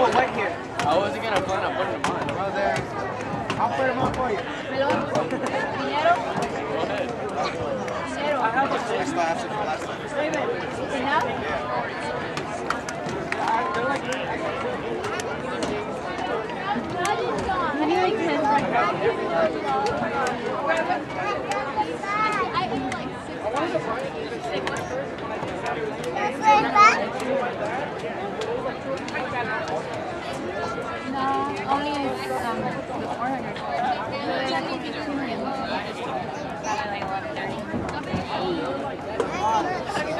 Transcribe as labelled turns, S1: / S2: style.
S1: Oh, wait here.
S2: I wasn't gonna plan on putting them on.
S1: Oh, there. I'll put them on for you.
S3: Melón. Dinero.
S2: Go ahead.
S3: Dinero.
S1: I have the first last and last last.
S3: Enough? How do you like this? No, um, the